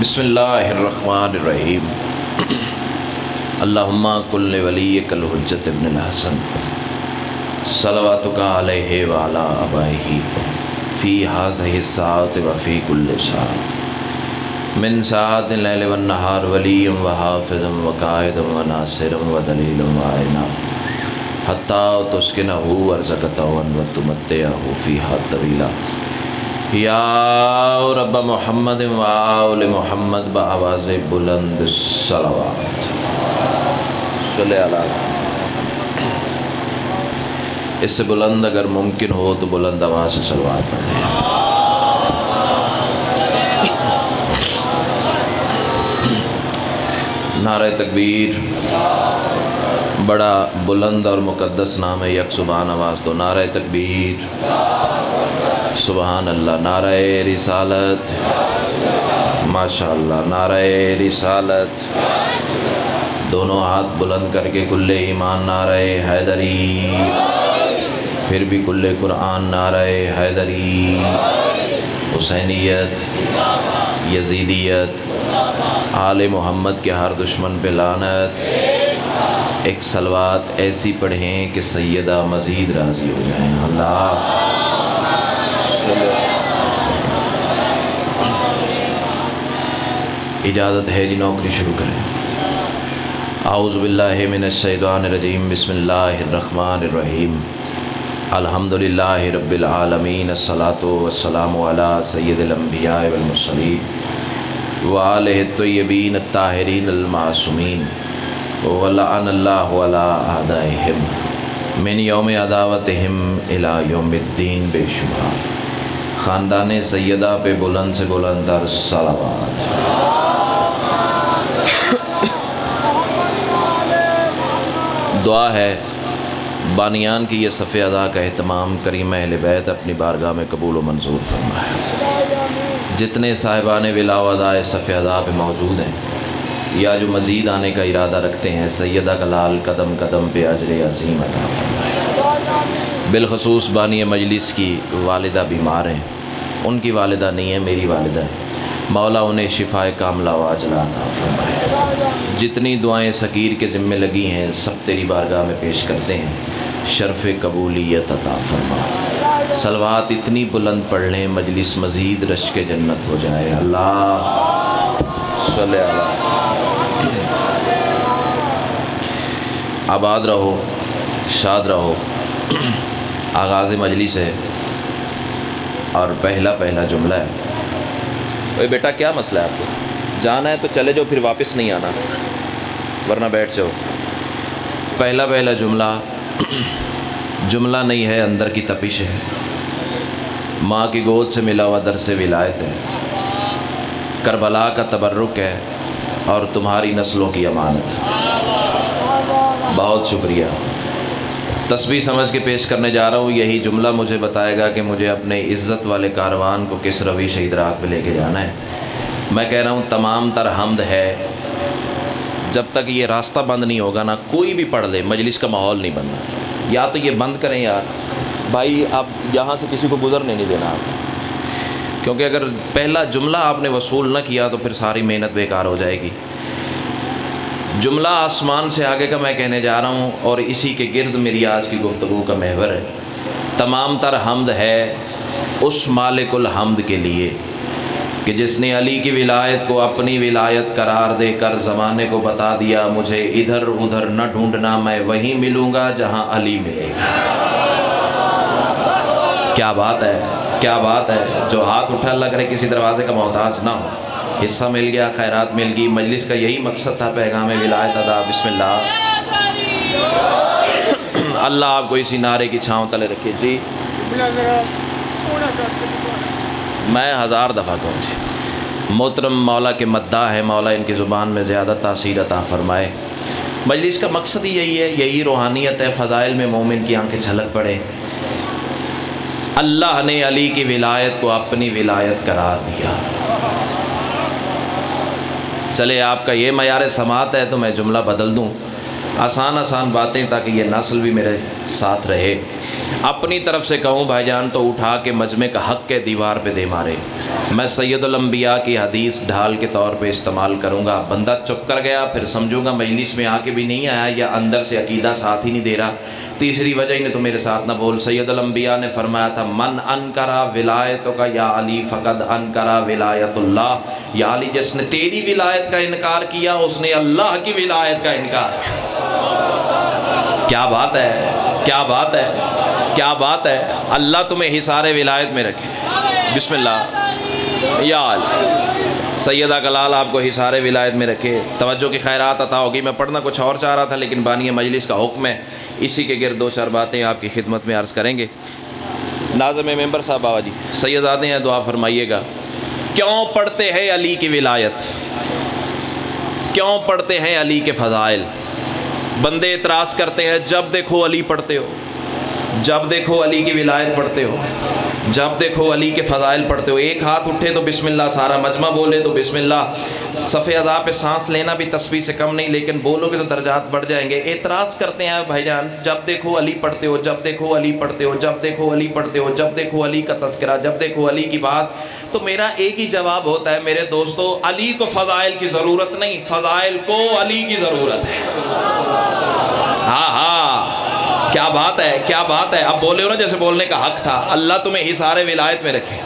बसमीम अल्लाहुम्मा कुल्ल वली कल हजत इब्न हसन। सलवातुका अलैहि व अला अबाइही। फ़ी हाज़िहि सात व फ़ी कुल्ल सात। मिन सात लैल वन नहार वलीम व हाफिज़म व कायदम व नासिरम व दलीलम व आयना। हत्ता तुस्किनहु अर्ज़कतवन व तुमत्तिअहु फ़ीहा तवीला। या रब मोहम्मद वाल मोहम्मद बआवाज़ बुलंद इससे बुलंद अगर मुमकिन हो तो बुलंद आवाज़ से सलवार पढ़। नारा तकबीर, बड़ा बुलंद और मुक़द्दस नाम है, यक सुबहान आवाज़ तो नारा तकबीर सुबहान अल्लाह नारा रिसालत। माशा नारा रिसालत। दोनों हाथ बुलंद करके कुल्ले ईमान नारा हैदरी। फिर भी कुल्ले कुरान नारा हैदरी। हुसैनीत यजीदियत, आल मोहम्मद के हर दुश्मन पे लानत। एक सलवात ऐसी पढ़ें कि सैदा मज़ीद राज़ी हो जाएँ। अल्लाह। इजाज़त है जी नौकरी शुरू करें। आउज़बिल्लिमिनशैदानरजीम बसमीम अल्हम्दुलिल्लाहि रब्बिल आलमीन, अस्सलातु वस्सलामु अला सय्यिदिल व आलिहि तय्यबीन अत्ताहिरीन अलमासूमीन अला आदाइहिम। मिन यौम अदावतहिम इला यौमिद्दीन बेशुबहा ख़ानदान सैदा पे बुलंद से बुलंद तर सलावात दुआ है, बानियान की ये सफ़े अदा का अहतमाम करीम अहल बैत अपनी बारगाह में कबूल व मंजूर फरमाए। जितने साहिबान विलाव अदाए सफ़े अदा पे मौजूद हैं, या जो मज़ीद आने का इरादा रखते हैं सैदा का लाल कदम कदम पे अजर अजीम अदा बिलखसूस बानी मजलिस की वालदा बीमार हैं। उनकी वालदा नहीं है, मेरी वालदा है। मौला उन्हें शिफाए कामला वाजला अता फरमाए। जितनी दुआएँ सकीर के ज़िम्मे लगी हैं, सब तेरी बारगाह में पेश करते हैं। शरफ़ कबूलियत अता फरमा। सलवात इतनी बुलंद पढ़ लें, मजलिस मज़ीद रश के जन्नत हो जाए। अल्लाह। आबाद रहो, शाद रहो। आगाज़ मजलिस है। और पहला पहला जुमला है। भाई बेटा, क्या मसला है आपको? जाना है तो चले जाओ, फिर वापस नहीं आना। वरना बैठ जाओ। पहला पहला जुमला जुमला नहीं है, अंदर की तपिश है। माँ की गोद से मिला हुआ दर से विलायत है। करबला का तबर्रुक है और तुम्हारी नस्लों की अमानत। बहुत शुक्रिया। तस्वीर समझ के पेश करने जा रहा हूँ। यही जुमला मुझे बताएगा कि मुझे अपने इज़्ज़त वाले कारवान को किस रवि शहीद राग पर लेके जाना है। मैं कह रहा हूँ, तमाम तर हमद है। जब तक ये रास्ता बंद नहीं होगा ना, कोई भी पढ़ ले, मजलिस का माहौल नहीं बनना। या तो ये बंद करें यार। भाई, आप यहाँ से किसी को गुजरने नहीं देना। आप क्योंकि अगर पहला जुमला आपने वसूल न किया तो फिर सारी मेहनत बेकार हो जाएगी। जुमला आसमान से आगे का मैं कहने जा रहा हूँ और इसी के गिर्द मेरी आज की गुफ्तु का महवर है। तमाम तर हमद है उस मालिकुल हमद के लिए कि जिसने अली की विलायत को अपनी विलायत करार देकर ज़माने को बता दिया, मुझे इधर उधर न ढूंढना, मैं वहीं मिलूँगा जहाँ अली मिलेगा। क्या बात है, क्या बात है, जो हाथ उठा लग रहे किसी दरवाजे का मोहताज ना हो। हिस्सा मिल गया, खैरात मिल गई। मजलिस का यही मकसद था पैगाम विलायत अदा बिस्मिल्लाह। अल्लाह आपको इसी नारे की छाँव तले रखे। जी। मैं हज़ार दफ़ा कहूँ जी, मोहतरम मौला के मद्दा है, मौला इनकी ज़ुबान में ज़्यादा तासीर अता फ़रमाए। मजलिस का मकसद ही यही है, यही रूहानियत है, फ़ज़ाइल में मोमिन की आँखें झलक पड़े। अल्लाह ने अली की विलायत को अपनी विलायत करार दिया। चले, आपका ये मैार समात है तो मैं जुमला बदल दूँ। आसान आसान बातें ताकि ये नस्ल भी मेरे साथ रहे। अपनी तरफ़ से कहूँ, भाईजान तो उठा के मजमे का हक के दीवार पे दे मारे। मैं सैदुलम्बिया की हदीस ढाल के तौर पे इस्तेमाल करूँगा। बंदा चुप कर गया, फिर समझूँगा मजलिस में आके भी नहीं आया या अंदर से अकीदा साथ ही नहीं दे रहा। तीसरी वजह ही ने तो मेरे साथ ना बोल। सैदुलम्बिया ने फरमाया था, मन अन करा विलायत का या अली फ़कद अन करा विलायतुल्लाह। या अली, जिसने तेरी विलायत का इनकार किया, उसने अल्लाह की विलायत का इनकार। क्या बात है? क्या बात है? क्या बात है? अल्लाह तुम्हें हिसार विलायत में रखे। बिस्मिल्लाह। या सैदा कलाल आपको हिसार विलायत में रखे। तवज्जो की खैरात अता होगी। मैं पढ़ना कुछ और चाह रहा था, लेकिन बानी मजलिस का हुक्म है। इसी के गिर दो चार बातें आपकी खिदमत में अर्ज़ करेंगे। नाजम मेंबर साहब, बाबा जी सैदादे हैं, दुआ फरमाइएगा। क्यों पढ़ते हैं अली की विलायत? क्यों पढ़ते हैं अली के फ़जाइल? बंदे इतराज़ करते हैं, जब देखो अली पढ़ते हो। जब देखो अली की विलायत पढ़ते हो। जब देखो अली के फ़जाइल पढ़ते हो, एक हाथ उठे तो बिस्मिल्लाह, सारा मजमा बोले तो बिस्मिल्लाह। सफ़े अदा पे सांस लेना भी तस्वीर से कम नहीं, लेकिन बोलोगे तो दर्जात बढ़ जाएँगे। एतराज़ करते हैं भाईजान, जब देखो अली पढ़ते हो, जब देखो अली पढ़ते हो, जब देखो अली पढ़ते हो, जब देखो अली का तस्करा जब देखो अली की बात तो मेरा एक ही जवाब होता है, मेरे दोस्तों, अली को फ़जाइल की ज़रूरत नहीं, फ़जाइल को अली की ज़रूरत है। हाँ हाँ। क्या बात है, क्या बात है। अब बोले हो ना, जैसे बोलने का हक था। अल्लाह तुम्हें ही सारे विलायत में रखे।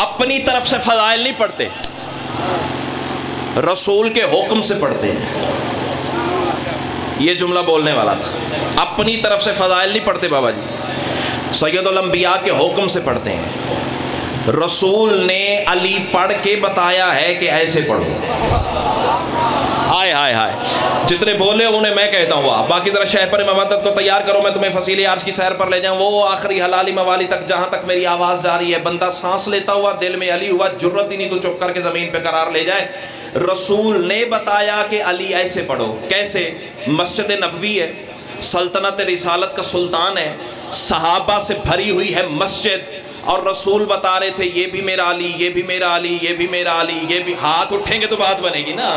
अपनी तरफ़ से फजाइल नहीं पढ़ते। रसूल के हुक्म से पढ़ते। हैं ये जुमला बोलने वाला था। अपनी तरफ़ से फजाइल नहीं पढ़ते बाबा जी। सैदुलम्बिया के हुक्म से पढ़ते हैं। रसूल ने अली पढ़ के बताया है कि ऐसे पढ़ो। हाय हाय हाय। जितने बोले उन्हें मैं कहता हूँ, आप बाकी जरा शह पर मदद को तैयार करो, मैं तुम्हें फसीली आर्ज की सैर पर ले जाऊँ। वो आखिरी हलाली मवाली तक, जहाँ तक मेरी आवाज़ जा रही है, बंदा सांस लेता हुआ, दिल में अली हुआ, ज़रूरत ही नहीं तो चुप करके ज़मीन पे करार ले जाए। रसूल ने बताया कि अली ऐसे पढ़ो। कैसे? मस्जिद नबवी है, सल्तनत रिसालत का सुल्तान है, सहाबा से भरी हुई है मस्जिद। और रसूल बता रहे थे, ये भी मेरा अली, ये भी मेरा अली, ये भी मेरा अली, ये भी हाथ उठेंगे तो बात बनेगी ना।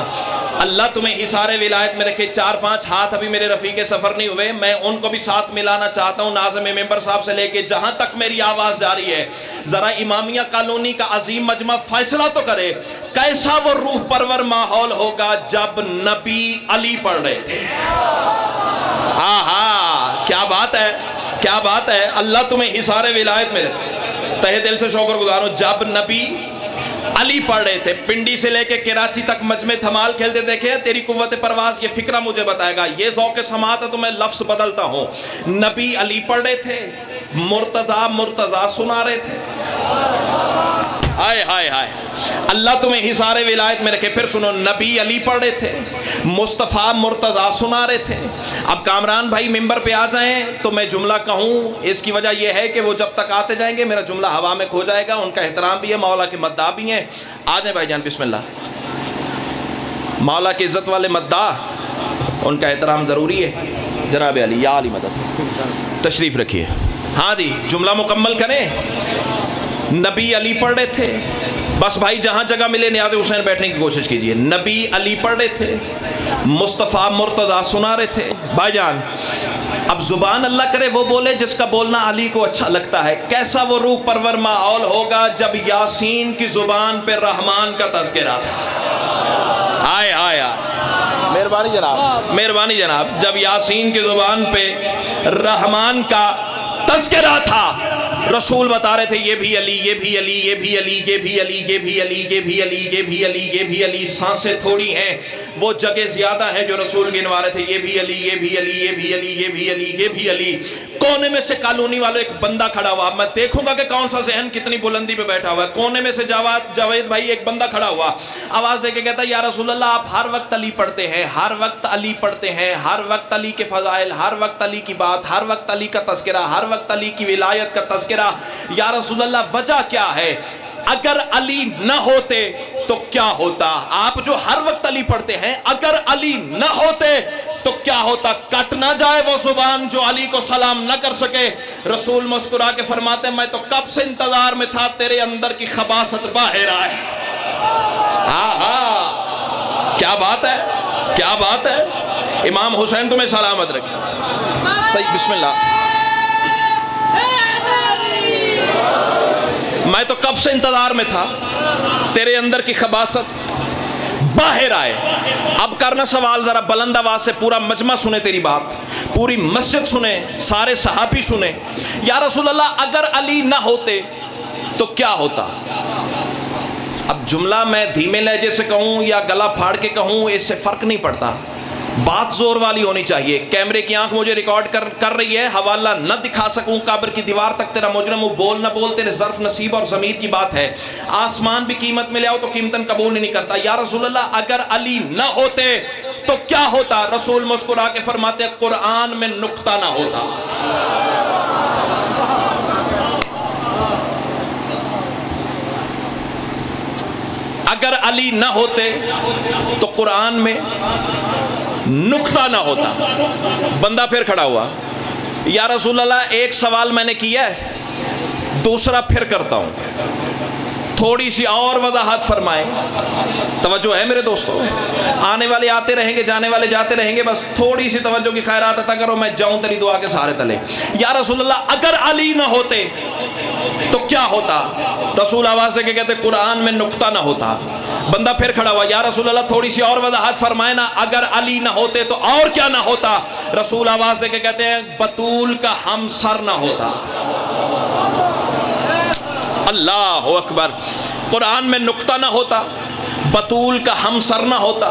अल्लाह तुम्हें इशारे विलायत में रखे, चार पाँच हाथ अभी मेरे रफ़ी के सफ़र नहीं हुए। मैं उनको भी साथ मिलाना चाहता हूँ, नाजम मेंबर साहब से लेके जहाँ तक मेरी आवाज़ जारी है। ज़रा इमामिया कॉलोनी का अजीम मजमा फैसला तो करे, कैसा वो रूह परवर माहौल होगा जब नबी अली पढ़ रहे थे? हाँ हाँ क्या बात है, क्या बात है। अल्लाह तुम्हें इशारे विलायत में रखे। तहे दिल से शोकर गुजारो। जब नबी अली पढ़ रहे थे, पिंडी से लेके कराची तक मजमे थमाल खेलते देखे तेरी कुत परवाज, ये फिक्रा मुझे बताएगा। ये शौक समात है तो मैं लफ्स बदलता हूँ। नबी अली पढ़ रहे थे, मुर्तजा मुर्तजा सुना रहे थे। हाय हाय हाय। अल्लाह तुम्हें हिसारे विलायत में रखे। फिर सुनो, नबी अली पढ़ रहे थे, मुस्तफ़ा मुर्तज़ा सुना रहे थे। अब कामरान भाई मेंबर पे आ जाएँ तो मैं जुमला कहूँ, इसकी वजह यह है कि वो जब तक आते जाएँगे, मेरा जुमला हवा में खो जाएगा, उनका एहतराम भी है, मौला के मद्दा भी हैं। आ जाए भाई जान बिस्मिल्लाह। मौला की इज़्ज़त वाले मद्दा उनका एहतराम ज़रूरी है। जनाब अली, या अली मदद। तशरीफ़ रखिए। हाँ जी, जुमला मुकम्मल करें। नबी अली पढ़ रहे थे। बस भाई जहाँ जगह मिले न्याज हुसैन बैठने की कोशिश कीजिए। नबी अली पढ़ रहे थे मुस्तफ़ा मुर्तज़ा सुना रहे थे। भाईजान अब ज़ुबान अल्लाह करे वो बोले जिसका बोलना अली को अच्छा लगता है। कैसा वो रूह परवर माहौल होगा जब यासीन की ज़ुबान पे रहमान का तस्करा आए आया मेहरबानी जनाब। मेहरबानी जनाब। जब यासीन की ज़ुबान पे रहमान का तस्करा था रसूल बता रहे थे ये भी अली ये भी अली ये भी अली ये भी अली ये भी अली ये भी अली ये भी अली ये भी अली साँसें थोड़ी हैं वो जगह ज़्यादा है जो रसूल गिनवा रहे थे ये भी अली ये भी अली ये भी अली ये भी अली ये भी अली कोने में से कॉलोनी वालों, एक बंदा खड़ा हुआ। मैं देखूँगा कि कौन सा जहन कितनी बुलंदी पे बैठा हुआ है। कोने में से जवाद जावेद भाई, एक बंदा खड़ा हुआ। आवाज़ देके कहता है, या रसूल आप हर वक्त अली पढ़ते हैं, हर वक्त अली पढ़ते हैं, हर वक्त अली के फजाइल, हर वक्त अली की बात, हर वक्त अली का तस्करा हर वक्त अली की विलायत का तस्करा या रसूल वजह क्या है? अगर अली न होते तो क्या होता? आप जो हर वक्त अली पढ़ते हैं, अगर अली न होते तो क्या होता? कट ना जाए वो ज़ुबान जो अली को सलाम ना कर सके। रसूल मुस्कुरा के फरमाते मैं तो कब से इंतज़ार में था? तेरे अंदर की खबासत बाहर आए। हा हा। क्या बात है? क्या बात है? इमाम हुसैन तुम्हें सलामत रखे। सही, बिस्मिल्लाह। मैं तो कब से इंतज़ार में था? तेरे अंदर की खबासत। बाहर आए। अब करना सवाल, जरा बुलंद आवाज़ से पूरा मजमा सुने तेरी बात। पूरी मस्जिद सुने, सारे सहाबी सुने। या रसूल अगर अली ना होते तो क्या होता? अब जुमला मैं धीमे लहजे से कहूँ या गला फाड़ के कहूँ, इससे फ़र्क नहीं पड़ता। बात ज़ोर वाली होनी चाहिए। कैमरे की आँख मुझे रिकॉर्ड कर कर रही है। हवाला न दिखा सकूँ। काबर की दीवार तक तेरा मुजरम बोल न बोल तेरे जर्फ नसीब और जमीर की बात है। आसमान भी कीमत में ले आओ तो कीमतन कबूल नहीं करता। या रसूल अगर अली न होते तो क्या होता? रसूल मुस्कुरा के फरमाते, कुरान में नुकता ना होता। अगर अली ना होते तो कुरान में नुकता ना होता। बंदा फिर खड़ा हुआ, या रसूल अल्लाह एक सवाल मैंने किया है, दूसरा फिर करता हूँ। थोड़ी सी और वजाहत फरमाए। तवज्जो है मेरे दोस्तों, आने वाले आते रहेंगे, जाने वाले जाते रहेंगे, बस थोड़ी सी तवज्जो की खैरात अता करो, मैं जाऊँ तेरी दुआ के सहारे तले। या रसूल अगर अली ना होते तो क्या होता? रसूल आवाज़ से कहते, कुरान में नुकता ना होता। बंदा फिर खड़ा हुआ, या रसूल अल्लाह थोड़ी सी और वजाहत फरमाए ना, अगर अली ना होते तो और क्या ना होता? रसूल आवाज़ से कहते हैं, बतूल का हम सर ना होता। अल्लाह अकबर। कुरान में नुकता ना होता, बतूल का हम सर ना होता।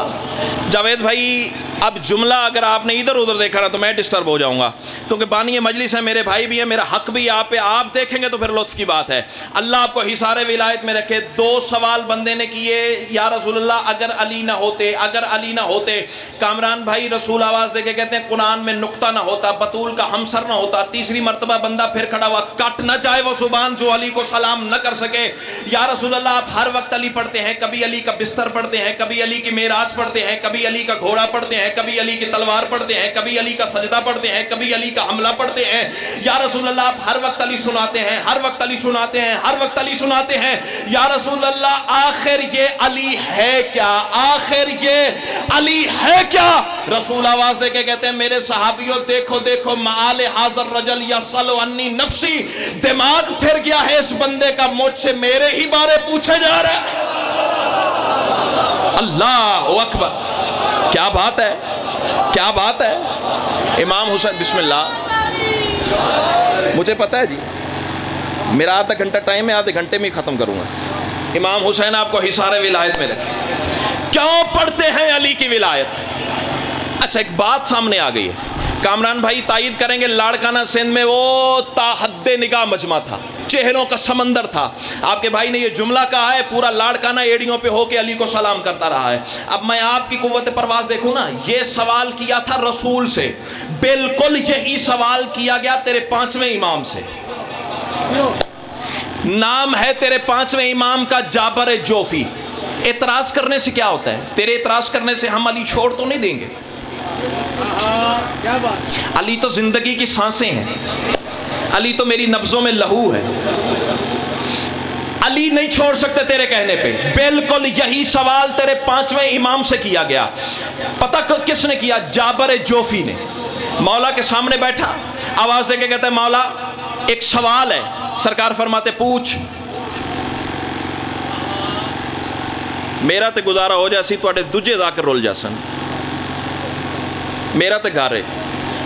जावेद भाई अब जुमला अगर आपने इधर उधर देखा ना तो मैं डिस्टर्ब हो जाऊँगा। क्योंकि बानी मजलिस है, मेरे भाई भी है, मेरा हक भी आप पे, आप देखेंगे तो फिर लुत्फ की बात है। अल्लाह आपको हिसारे विलायत में रखे। दो सवाल बंदे ने किए, या रसूल अगर अली ना होते, अगर अली ना होते, कामरान भाई रसूल आवाज़ देखे कहते हैं, कुरान में नुकता ना होता, बतूल का हमसर ना होता, तीसरी मरतबा बंदा फिर खड़ा हुआ, कट ना जाए वो ज़ुबान जो अली को सलाम न कर सके। या रसूल आप हर वक्त अली पढ़ते हैं, कभी अली का बिस्तर पढ़ते हैं, कभी अली की मेराज पढ़ते हैं, कभी अली का घोड़ा पढ़ते हैं कभी अली की तलवार पढ़ते हैं, कभी अली का सजदा पढ़ते हैं, कभी अली का हमला पढ़ते हैं। या रसूल अल्लाह आप हर वक्त अली सुनाते हैं, हर वक्त अली सुनाते हैं, हर वक्त अली सुनाते हैं। या रसूल अल्लाह आखिर ये अली है क्या? आखिर ये अली है क्या? रसूल आवाज़ के कहते हैं, मेरे सहाबियों, देखो देखो माल हाजर रजल या सलो अन्नी नफसी। दिमाग फिर गया है इस बंदे का, मुझसे मेरे ही बारे पूछे जा रहा है। अल्लाह अकबर। क्या बात है? क्या बात है? इमाम हुसैन, बिस्मिल्लाह। मुझे पता है जी, मेरा आधा घंटा टाइम है, आधे घंटे में ही ख़त्म करूँगा। इमाम हुसैन आपको हिसार विलायत में रखें। क्यों पढ़ते हैं अली की विलायत? अच्छा एक बात सामने आ गई है। कामरान भाई तायद करेंगे, लाड़काना सिंध में वो ताहद निगाह मजमा था। चेहरों का समंदर था। आपके भाई ने ये जुमला कहा है पूरा लाड़काना एड़ियों पे होके अली को सलाम करता रहा है। अब मैं आपकी कुत परवाज देखूँ ना ये सवाल किया था रसूल से। बिल्कुल यही सवाल किया गया तेरे पाँचवें इमाम से। नाम है तेरे पाँचवें इमाम का जाबर जोफी। एतराज़ करने से क्या होता है? तेरे एतराज़ करने से हम अली छोड़ तो नहीं देंगे। अली तो ज़िंदगी की साँसें हैं। अली तो मेरी नब्जों में लहू है। अली नहीं छोड़ सकते तेरे कहने पे। बिल्कुल यही सवाल तेरे पाँचवें इमाम से किया गया। पता किसने किया? जाबर जोफी ने। मौला के सामने बैठा। आवाज़ दे के कहते मौला, एक सवाल है। सरकार फरमाते, पूछ। मेरा तो गुजारा हो जासी थोड़े दूजे जाकर रुल जासन। मेरा तो घर है।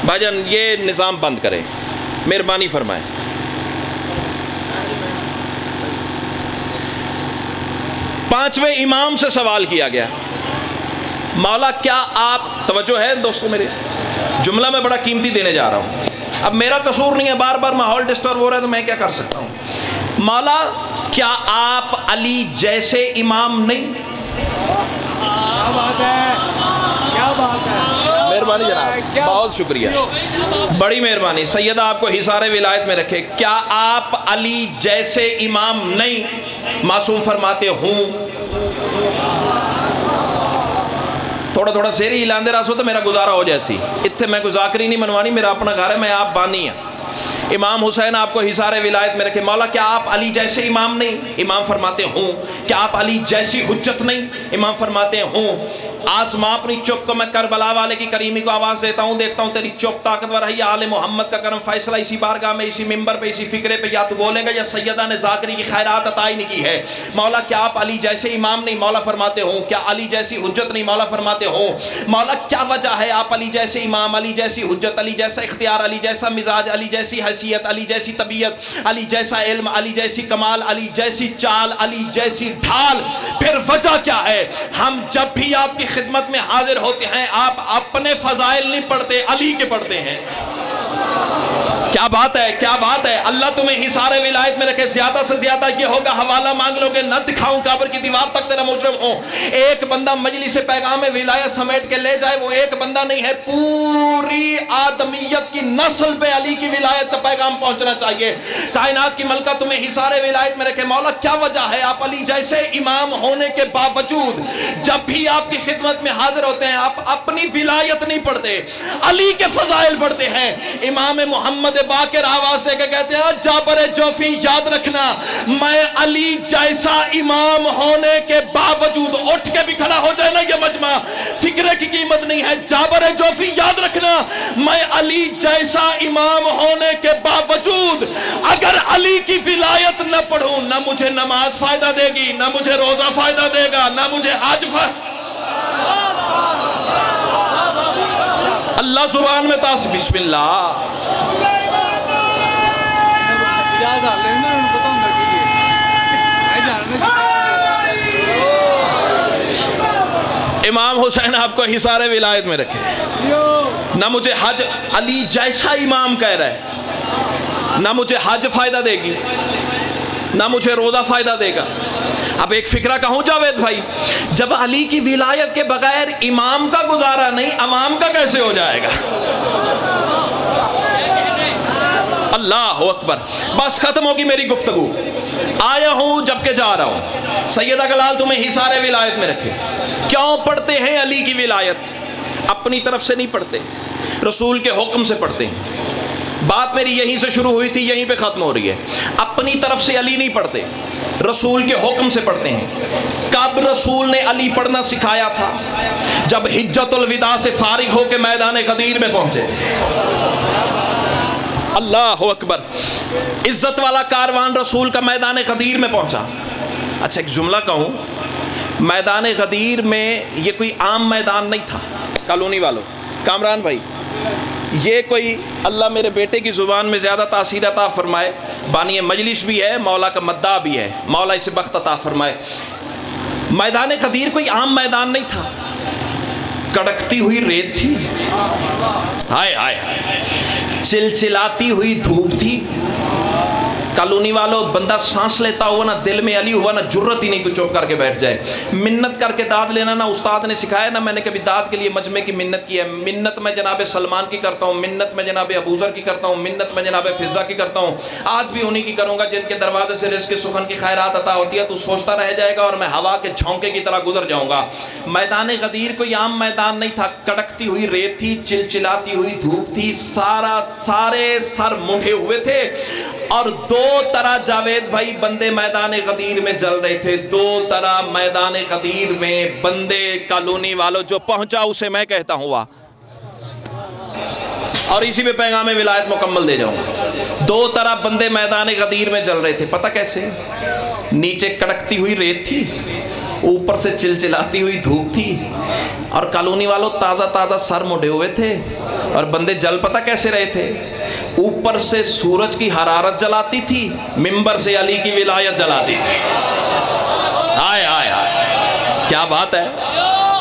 भाईजान ये निज़ाम बंद करें। मेहरबानी फरमाए। पाँचवें इमाम से सवाल किया गया। मौला, क्या आप, तवज्जो है दोस्तों मेरे? जुमला में बड़ा कीमती देने जा रहा हूँ। अब मेरा कसूर नहीं है बार बार माहौल डिस्टर्ब हो रहा है तो मैं क्या कर सकता हूँ? मौला, क्या आप अली जैसे इमाम नहीं क्या बात है क्या बात है मेहरबानी जनाब। बहुत शुक्रिया। बड़ी मेहरबानी। सैदा आपको हिसारे विलायत में रखे। क्या आप अली जैसे इमाम नहीं मासूम फरमाते हूँ? थोड़ा थोड़ा शेर ही लाते रसो तो मेरा गुजारा हो जैसी इतने मैं गुजाकरी नहीं मनवानी मेरा अपना घर है मैं आप बानी हाँ। इमाम हुसैन, आपको हिसार विलायत में रखे, मौला, क्या आप अली जैसे इमाम नहीं? इमाम फरमाते हूँ, क्या आप अली जैसी हुज्जत नहीं? इमाम फरमाते हूँ आजमा अपनी चुप को मैं करबला वाले की करीमी को आवाज़ देता हूँ, देखता हूँ तेरी चुप ताकतवर है आले मोहम्मद का करम फैसला इसी बारगाह में, इसी मिंबर पे, इसी फिक्रे पे, या तो बोलेगा, या सैयदा ने जाकरी की खैरात अताई नहीं की है। मौला, क्या आप अली जैसे इमाम नहीं? मौला फरमाते हो, क्या अली जैसी हुज्जत नहीं? मौला फरमाते हो, मौला, क्या वजह है आप अली जैसे इमाम, अली जैसी हुज्जत, अली जैसा इख्तियार, अली जैसा मिजाज, अली जैसी हैसियत अली जैसी तबीयत, अली जैसा इल्म, अली जैसी कमाल, अली जैसी चाल, अली जैसी ढाल। फिर वजह क्या है? हम जब भी आपकी खिदमत में हाजिर होते हैं, आप अपने फजाइल नहीं पढ़ते, अली के पढ़ते हैं। क्या बात है, क्या बात है? अल्लाह तुम्हें हिसारे विलायत में रखे ज़्यादा से ज़्यादा ये होगा। हवाला मांग लोगे न दिखाऊँ, काबर की दीवार तक तेरा मुजरम हो। एक बंदा मजली से पैगाम विलायत समेट के ले जाए, वो एक बंदा नहीं है। पूरी आदमियत की नस्ल पे अली की विलायत का पैगाम पहुँचना चाहिए। कायनात की मलका तुम्हें हिसारे विलायत में रखे। मौला, क्या वजह है? आप अली जैसे इमाम होने के बावजूद जब भी आपकी खिदमत में हाजिर होते हैं, आप अपनी विलायत नहीं पढ़ते, अली के फजाइल पढ़ते हैं। इमाम मोहम्मद बाकर आवाज़ से कहते हैं, जाबर जोफी, याद रखना, मैं अली जैसा इमाम होने के बावजूद उठ के भी खड़ा हो जाए ना ये मजमा। फ़िक्र की कीमत नहीं है, जाबर जोफी, याद रखना, मैं अली जैसा इमाम होने के बावजूद अगर अली की विलायत न पढ़ू, ना मुझे नमाज़ फ़ायदा देगी, ना मुझे रोजा फ़ायदा देगा, ना मुझे हज अल्लाह ज़ुबान में तास बिस्मिल्लाह। इमाम हुसैन आपको हिसारे विलायत में रखे। ना मुझे हज अली जैसा इमाम कह रहा है ना मुझे हज फ़ायदा देगी ना मुझे रोज़ा फ़ायदा देगा। अब एक फिक्रा कहूँ जावेद भाई जब अली की विलायत के बगैर इमाम का गुजारा नहीं अमाम का कैसे हो जाएगा? अल्लाह अकबर। बस खत्म होगी मेरी गुफ्तगु। आया हूँ जबकि जा रहा हूँ। सैयदा कलाल, तुम्हें हिसारे विलायत में रखे। क्यों पढ़ते हैं अली की विलायत? अपनी तरफ़ से नहीं पढ़ते। रसूल के हुक्म से पढ़ते हैं। बात मेरी यहीं से शुरू हुई थी, यहीं पे ख़त्म हो रही है। अपनी तरफ़ से अली नहीं पढ़ते। रसूल के हुक्म से पढ़ते हैं। कब रसूल ने अली पढ़ना सिखाया था? जब हिज्जतुल विदा से फारिग होकर मैदान कदीर में पहुँचे। अल्लाह अकबर। इज़्ज़त वाला कारवान रसूल का मैदान कदीर में पहुँचा। अच्छा एक जुमला कहूँ। मैदान गदीर में ये कोई आम मैदान नहीं था, कॉलोनी वालों। कामरान भाई, ये कोई अल्लाह मेरे बेटे की ज़ुबान में ज़्यादा तासीर अता फरमाए। बानी मजलिस भी है, मौला का मद्दा भी है। मौला इसे बख्त अता फरमाए। मैदान कदीर कोई आम मैदान नहीं था। कड़कती हुई रेत थी। हाय हाय चिलचिलाती हुई धूप थी। कॉलोनी वालों, बंदा सांस लेता हुआ ना दिल में अली हुआ ना ज़रूरत ही नहीं तो चुप करके बैठ जाए। मिन्नत करके दाद लेना ना उस्ताद ने सिखाया ना मैंने कभी दाद के लिए मजमे की मिन्नत की है। मिन्नत मैं जनाब सलमान की करता हूँ, मिन्नत मैं जनाब अबूजर की करता हूँ, मिन्नत मैं जनाब फिजा की करता हूँ। आज भी उन्हीं की करूँगा जिनके दरवाजे से रिस्क सुखन की खैरात अता होती है तो सोचता रह जाएगा और मैं हवा के झोंके की तरह गुजर जाऊँगा। मैदान गदीर कोई आम मैदान नहीं था। कड़कती हुई रेत थी, चिलचिलाती हुई धूप थी, सारा, सारे सर मुठे हुए थे। और दो तरह जावेद भाई बंदे मैदान कदीर में जल रहे थे। दो तरह मैदान कदीर में बंदे कॉलोनी वालों जो पहुँचा, उसे मैं कहता हूँ, वाह। और इसी पे पैगाम विलायत मुकम्मल दे जाऊँगा। दो तरह बंदे मैदान गदीर में जल रहे थे। पता कैसे? नीचे कड़कती हुई रेत थी, ऊपर से चिलचिलाती हुई धूप थी, और कॉलोनी वालों ताज़ा ताज़ा सर मुड़े हुए थे, और बंदे जल पता कैसे रहे थे? ऊपर से सूरज की हरारत जलाती थी, मिंबर से अली की विलायत जलाती थी। आए आए आए क्या बात है?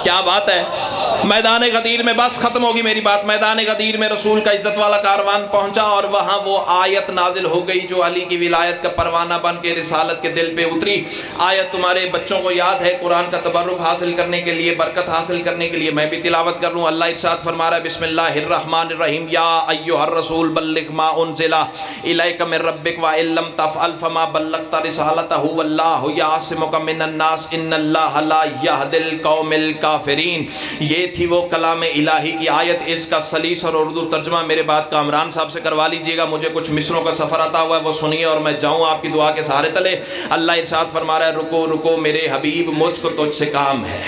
क्या बात है? मैदान गदीर में बस खत्म होगी मेरी बात। मैदान गदीर में रसूल का इज़्ज़त वाला कारवान पहुँचा और वहाँ वो आयत नाजिल हो गई जो अली की विलायत का परवाना बन के रिसालत के दिल पे उतरी। आयत तुम्हारे बच्चों को याद है कुरान का तबरुक हासिल करने के लिए, बरकत हासिल करने के लिए। मैं भी तिलावत कर लूँ। अल्लाह इरशाद फरमा रहा है बिस्मिल्लाहिर्रहमानिर्रहीम। या अय्यो हर रसूल बल्लिक मा उनजिला इलैका मिर रब्बिक व इल्लम तफअल फमा बल्लगता रिसालतहु। वल्लाहु यासिमुका मिनन नास ला यहदिल कौमिल काफिरीन। ये थी वो कलाम इलाही की आयत, इसका सलीस और उर्दू तर्जमा मेरे बाद कामरान साहब से करवा लीजिएगा। मुझे कुछ मिसरों का सफ़र आता हुआ है, वो सुनिए और मैं जाऊँ आपकी दुआ के सहारे तले। अल्लाह इरशाद फरमा रहा है, रुको रुको मेरे हबीब, मुझको तुझसे काम है।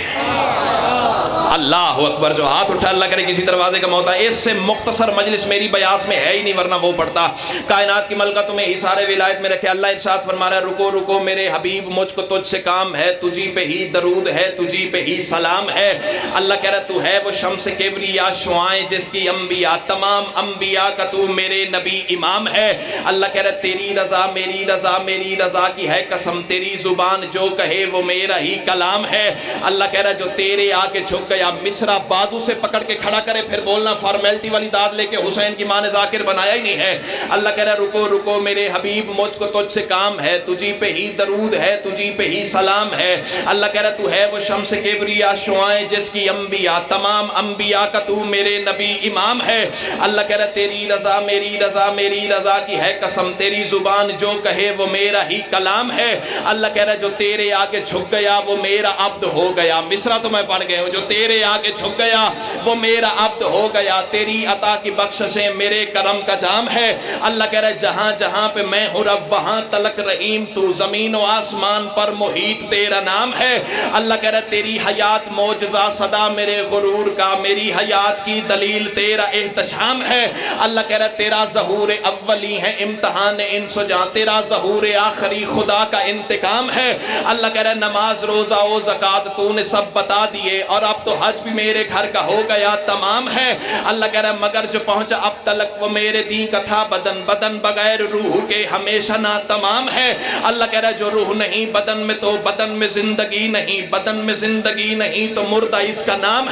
अल्लाह अकबर, जो हाथ उठा, अल्लाह करे किसी दरवाजे का मौत है इससे मुख्तसर मजलिस मेरी बयास में है ही नहीं, वरना वो पढ़ता। कायनात की मलका तुम्हें इशारे विलायत में रखे। अल्लाह इरशाद फरमा रहा है, रुको रुको मेरे हबीब, मुझको तुझसे काम है, तुझी पे ही दरूद है, तुझी पे ही सलाम है। अल्लाह कह रहा तू है वो शम्स केबरिया शुआएँ जिसकी अम्बिया तमाम अम्बिया का तू मेरे नबी इमाम है। अल्लाह कह रहा तेरी रजा मेरी रजा मेरी रजा की है कसम, तेरी ज़ुबान जो कहे वो मेरा ही कलाम है। अल्लाह कह रहा जो तेरे आके झुक गया, मिसरा बाजू से पकड़ के खड़ा करे, फिर बोलना, फॉर्मेलिटी वाली दाद लेके हुसैन की माँ ने जाकिर बनाया ही नहीं है। अल्लाह कह रहा रुको रुको, मेरे हबीब, मुझको तुझसे काम है, तुझी पे ही दरूद है, तुझी पे ही सलाम है। अल्लाह कह रहा तू है वो शम्स केबरिया शुआएँ जिसकी अम्बिया तमाम अम्बिया का तू मेरे नबी इमाम है। अल्लाह कह रहा तेरी रजा मेरी रजा मेरी रजा की है कसम। तेरी ज़ुबान जो कहे वो मेरा ही कलाम है। अल्लाह कह रहा जो तेरे आगे झुक गया, वो मेरा अब्द हो गया। मिसरा तो मैं पढ़ गया जो तेरे तेरे आगे झुक गया, वो मेरा अब्द हो गया। तेरी अता की बख्शें मेरे करम का जाम है। अल्लाह कह रहे जहाँ जहाँ पे मैं हूँ रब, वहाँ तलक रहीम तू। ज़मीन व आसमान पर मोहित तेरा नाम है। अल्लाह कह रहे तेरी हयात मोजा सदा मेरे गुरूर का, मेरी हयात की दलील तेरा एहतशाम है। अल्लाह कह रहा है, तेरा जहूर अव्वली है, इम्तहान इन सुजा, तेरा जहूर आखिरी खुदा का इंतकाम है। अल्लाह कह रहा है, नमाज़, रोजा ओ जक़ात तूने सब बता दिए, और अब तो हज भी मेरे घर का हो गया, तमाम है। अल्लाह कह रहा है, मगर जो पहुँचा, अब तलक वो मेरे दी का था बदन बदन बगैर रूह के हमेशा ना तमाम है। अल्लाह कह रहा है, जो रूह नहीं, बदन में तो बदन में ज़िंदगी नहीं, बदन में ज़िंदगी नहीं तो मुर्दा इसका नाम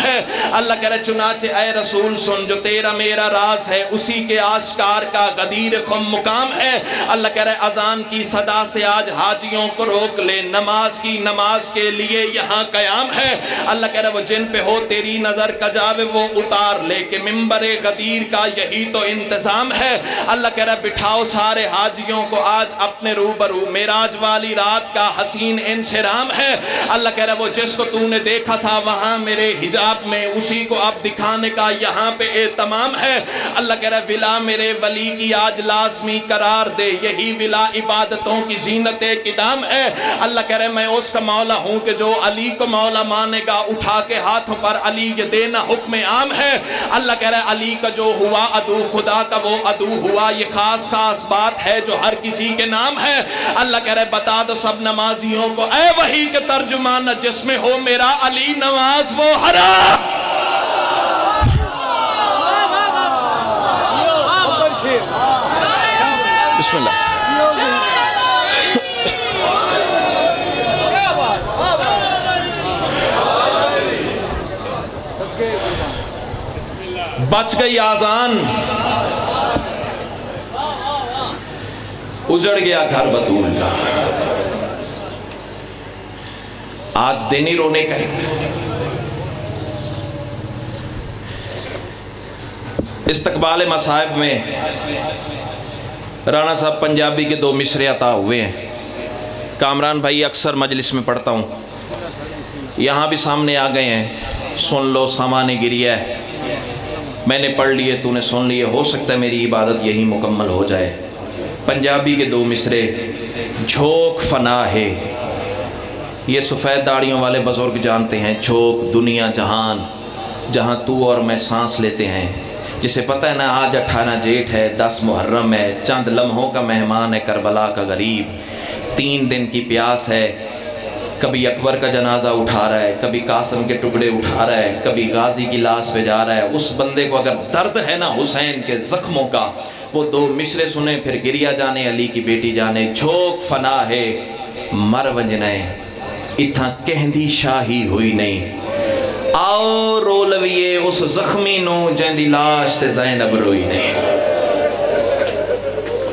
अल्लाह कह रहा चुनाचे ए रसूल, सुन, जो तेरा मेरा राज है, उसी के आशकार का गदीर खुम मुकाम है। अल्लाह कह रहा अजान की सदा से आज हाजियों को रोक ले, नमाज़ की नमाज़ के लिए यहाँ कयाम है। अल्लाह कह रहा वो जिन पे हो तेरी नज़र कजावे वो उतार लेके मिम्बर गदीर का यही तो इंतज़ाम है। अल्लाह कह रहा बिठाओ सारे हाजियों को, आज अपने रूबरू, मेराज वाली रात का हसीन इंसराम है। अल्लाह कह रहा वो जिसको तूने देखा था, वहाँ मेरे हिजाब में उसी को अब दिखाने का यहाँ पे एहतमाम है। अल्लाह कह रहा विला मेरे वली की आज लाजमी करार दे। यही विला इबादतों की जीनत किदाम है। अल्लाह कह रहे मैं उसका मौला हूँ कि जो अली को मौला मानेगा, उठा के हाथों पर अली ये देना हुक्म आम है। अल्लाह कह रहा है, अली का जो हुआ अदू, खुदा का वो अदू हुआ, ये खास खास बात है जो हर किसी के नाम है। अल्लाह कह रहा है, बता दो सब नमाजियों को ए वही के तर्जुमान, जिसमें हो मेरा अली, नमाज़ वो हरा बच गई आजान। उजड़ गया घर बतूल का। आज दिन ही रोने का इस्तकबाल मसाहब में राणा साहब पंजाबी के दो मिसरे अता हुए हैं। कामरान भाई अक्सर मजलिस में पढ़ता हूँ। यहाँ भी सामने आ गए हैं। सुन लो, सामान गिरिया है। मैंने पढ़ लिए, तूने सुन लिए। हो सकता है मेरी इबादत यही मुकम्मल हो जाए। पंजाबी के दो मिसरे, झोंक फना है। ये सफ़ेद दाढ़ियों वाले बुज़ुर्ग जानते हैं, झोंक दुनिया जहान, जहाँ तू और मैं सांस लेते हैं। जिसे पता है ना आज अठारह जेठ है, दस मुहर्रम है, चंद लम्हों का मेहमान है करबला का गरीब। तीन दिन की प्यास है, कभी अकबर का जनाजा उठा रहा है, कभी कासम के टुकड़े उठा रहा है, कभी गाजी की लाश पे जा रहा है। उस बंदे को अगर दर्द है ना हुसैन के जख्मों का, वो दो मिसरे सुने, फिर गिरिया जाने, अली की बेटी जाने, झोंक फना है, मर वंजने। इतना कहंदी शाही हुई नहीं। आओ रो लविए उस जख्मी नो, जैंदी लाश ते जैनब रोई नहीं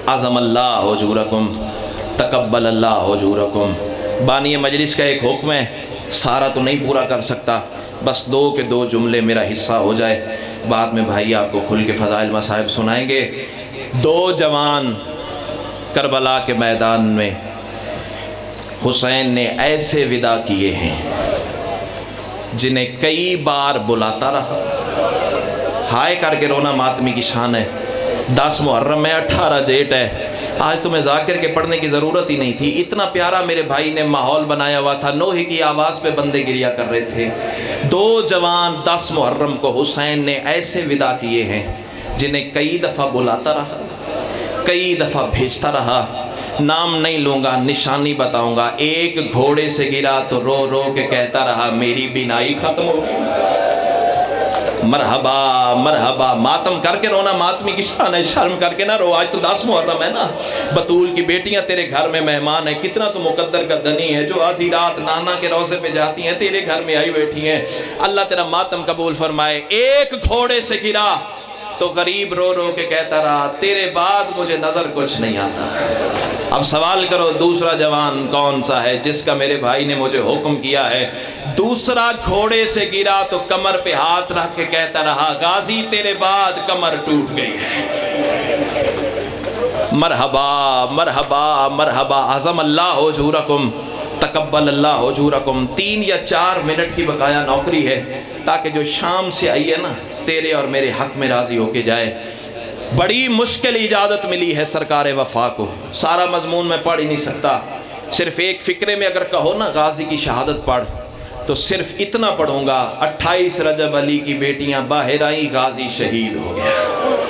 आज़म अल्लाह हजूरकुम तकब्बल अल्लाह हजूरकुम। बानी मजलिस का एक हुक्म है, सारा तो नहीं पूरा कर सकता, बस दो के दो जुमले मेरा हिस्सा हो जाए। बाद में भाई आपको खुल के फ़जाइल मसाहब सुनाएँगे। दो जवान करबला के मैदान में हुसैन ने ऐसे विदा किए हैं। जिन्हें कई बार बुलाता रहा। हाय करके रोना मातमी की शान है। दस मुहर्रम है, अठारह जेठ है। आज तुम्हें जाकिर के पढ़ने की ज़रूरत ही नहीं थी। इतना प्यारा मेरे भाई ने माहौल बनाया हुआ था। नोहे की आवाज़ पे बंदे गिरिया कर रहे थे। दो जवान दस मुहर्रम को हुसैन ने ऐसे विदा किए हैं, जिन्हें कई दफ़ा बुलाता रहा, कई दफ़ा भेजता रहा। नाम नहीं लूँगा, निशानी बताऊँगा। एक घोड़े से गिरा तो रो रो के कहता रहा, मेरी बिनाई ख़त्म हो गई। मरहबा मरहबा, मातम करके रोना, मातमी की शान है, शर्म करके ना रो। आज तो दस मुहर्रम है ना। बतूल की बेटियाँ, तेरे घर में मेहमान है। कितना तो मुकद्दर का धनी है, जो आधी रात नाना के रोज़े पे जाती हैं, तेरे घर में आई बैठी हैं। अल्लाह तेरा मातम कबूल फरमाए। एक घोड़े से गिरा तो गरीब रो रो के कहता रहा, तेरे बाद मुझे नज़र कुछ नहीं आता। अब सवाल करो, दूसरा जवान कौन सा है जिसका मेरे भाई ने मुझे हुक्म किया है? दूसरा घोड़े से गिरा तो कमर पे हाथ रख के कहता रहा, गाजी, तेरे बाद कमर टूट गई है। मरहबा मरहबा मरहबा, आज़म अल्लाह हो जूरकुम तकबल अल्लाह हो जूरकुम तीन या चार मिनट की बकाया नौकरी है, ताकि जो शाम से आई है ना तेरे और मेरे हक में राज़ी होके जाए। बड़ी मुश्किल इजाज़त मिली है सरकार वफा को। सारा मजमून मैं पढ़ ही नहीं सकता। सिर्फ़ एक फ़िक्रे में अगर कहो ना, गाजी की शहादत पढ़ तो सिर्फ़ इतना पढ़ूँगा, अट्ठाईस रजब अली की बेटियाँ बाहर आई, गाजी शहीद हो गया।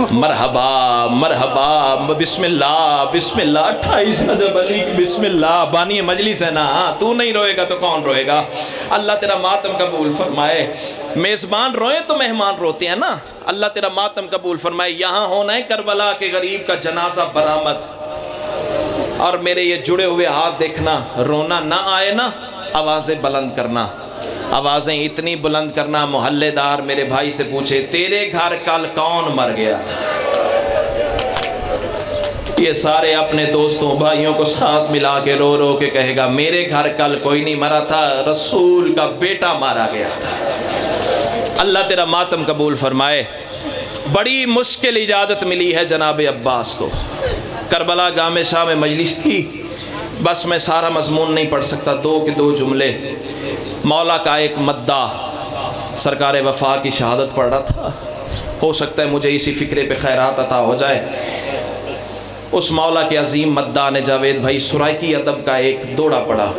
मरहबा मरहबा बिस्मिल्लाह बिस्मिल्लाह अट्ठाईस अली बिस्मिल्लाह बानी मजलिस है ना? तू नहीं रोएगा तो कौन रोएगा? अल्लाह तेरा मातम कबूल फरमाए। मेज़बान रोए तो मेहमान रोते हैं ना? अल्लाह तेरा मातम कबूल फरमाए, यहाँ होना है करबला के गरीब का जनाजा बरामद। और मेरे ये जुड़े हुए हाथ देखना, रोना ना आए ना, आवाज़ें बुलंद करना। आवाज़ें इतनी बुलंद करना मोहल्लेदार मेरे भाई से पूछे, तेरे घर कल कौन मर गया? ये सारे अपने दोस्तों, भाइयों को साथ मिला के रो रो के कहेगा, मेरे घर कल कोई नहीं मरा था, रसूल का बेटा मारा गया था। अल्लाह तेरा मातम कबूल फरमाए। बड़ी मुश्किल इजाज़त मिली है जनाब अब्बास को। करबला गामे शाह में मजलिस थी बस मैं सारा मजमून नहीं पढ़ सकता, दो के दो जुमले। मौला का एक मद्दा सरकार वफा की शहादत पढ़ रहा था। हो सकता है मुझे इसी फ़िक्रे पे खैरात अता हो जाए। उस मौला के अजीम मद्दा ने जावेद भाई सुराइकी अदब का एक दौड़ा पड़ा।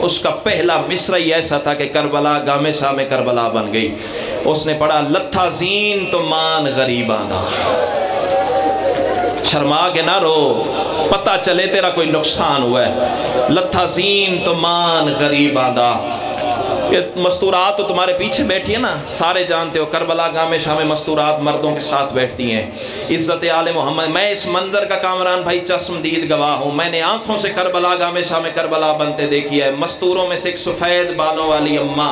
उसका पहला मिसरा ही ऐसा था कि करबला गामे शाह में करबला बन गई। उसने पढ़ा, लत्था जीन तो मान गरीब आंदा शर्मा के ना रो, पता चले तेरा कोई नुकसान हुआ है। लत्था जीन तो मान गरीब आंदा कि मस्तूरात तो तुम्हारे पीछे बैठी है ना, सारे जानते हो, करबला गामे शाम मस्तूरात मर्दों के साथ बैठती हैं। इज़्ज़त आल मोहम्मद, मैं इस मंज़र का कामरान भाई चश्मदीद गवाह हूँ। मैंने आँखों से करबला गामे शाम करबला बनते देखी है। मस्तूरों में से एक सफ़ेद बालों वाली अम्मा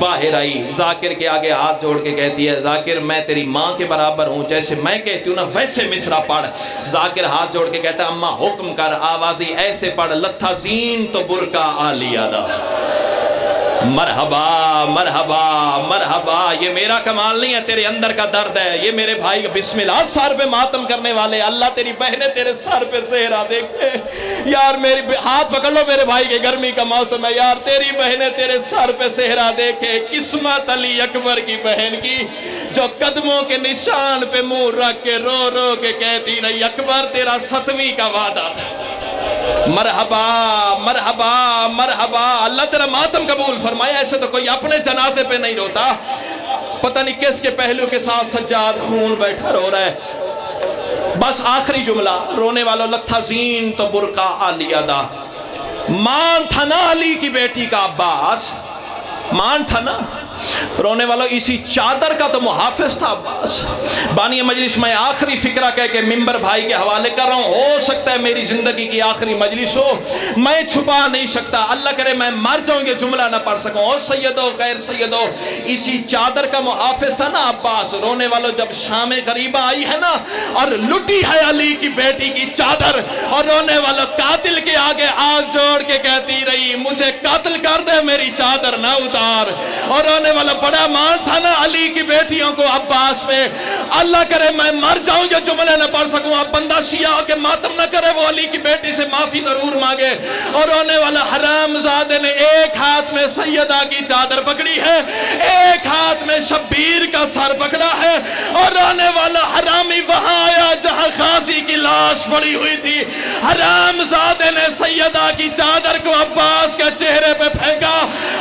बाहर आई। जाकिर के आगे हाथ जोड़ के कहती है, जाकिर, मैं तेरी माँ के बराबर हूँ। जैसे मैं कहती हूँ ना, वैसे मिसरा पढ़। जाकिर हाथ जोड़ के कहता है, अम्मा, हुक्म कर, आवाज़ी ऐसे पढ़, लत्था जीन तो बुरका आलिया मरहबा मरहबा मरहबा, ये मेरा कमाल नहीं है, तेरे अंदर का दर्द है। ये मेरे भाई बिस्मिल्लाह, सर पे मातम करने वाले। अल्लाह तेरी बहने तेरे सर पे सेहरा देखे। यार मेरी हाथ पकड़ लो मेरे भाई के, गर्मी का मौसम है। यार तेरी बहने तेरे सर पे सेहरा देखे। किस्मत अली अकबर की बहन की, जो कदमों के निशान पे मुँह रख के रो रो के कहती रही, अकबर, तेरा सतवीं का वादा था। मरहबा मरहबा मरहबा। अल्लाह तेरा मातम कबूल फरमाया ऐसे तो कोई अपने जनाजे पे नहीं रोता। पता नहीं किसके पहलू के साथ सज्जाद खून बैठा रो रहा है। बस आखिरी जुमला, रोने वालों, लत्था जीन तो बुरका आलिया दा मान था ना अली की बेटी का अब्बास। मान था ना। रोने वालों, इसी चादर का तो मुहाफिज था अब्बास। बानी मजलिस, में आखिरी फिक्रा कह के मिम्बर भाई के हवाले कर रहा हूँ। हो सकता है मेरी ज़िंदगी की आखिरी मजलिस हो। मैं छुपा नहीं सकता। अल्लाह करे मैं मर जाऊँगे, जुमला ना पढ़ सकूँ। और सैयदो, गैर सैयदो, इसी चादर का मुहाफिज था ना अब्बास। रोने वालों, जब शाम गरीबा आई है ना, और लुटी है अली की बेटी की चादर, और रोने वालों, कातिल के आगे आग जोड़ के कहती रही, मुझे कातिल कर दे मेरी चादर ना उतार। और रोने वालों वाला बड़ा मान था ना अली की बेटियों को अब्बास पे अल्लाह करे मैं मर जाऊँ जो जुमले ना पढ़ सकूँ, अब बंदा शिया के मातम ना करे, वो अली की बेटी से माफ़ी ज़रूर मांगे। और होने वाला हराम जादे ने एक हाथ में सैयदा की चादर पकड़ी है, एक हाथ में शब्बीर का सर पकड़ा है और आने वाला हरामी वहाँ आया जहाँ खांसी की लाश पड़ी हुई थी। हराम जादे ने सैयदा की चादर को अब्बास के चेहरे पे फेंका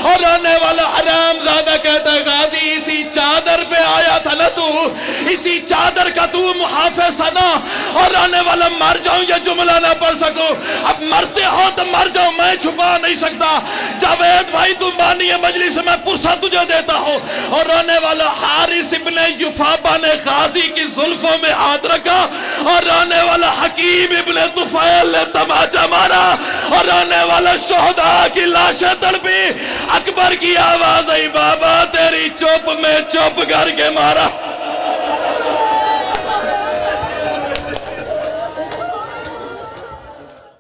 और आने वाला हराम ज़्यादा कहता है ना तू। इसी चादर का तू मुहाफे सदा और रोने वाला मर जाऊँ, ये जुमला ना पढ़ सकूँ। अब मरते हो तो मर जाओ मैं छुपा नहीं सकता। जावेद भाई तू मानिए मजलिस में पुरसा तुझे देता हूँ। और रोने वाला हारिस इब्ने युफाबा ने गाजी की जुल्फों में हाथ रखा। और रोने वाला हकीम इब्ने तुफैल ने तमाचा मारा। और रोने वाला शोहदा की लाशें तड़पी। अकबर की आवाज़ आई, बाबा तेरी चुप में चुप करके मारा। Oh!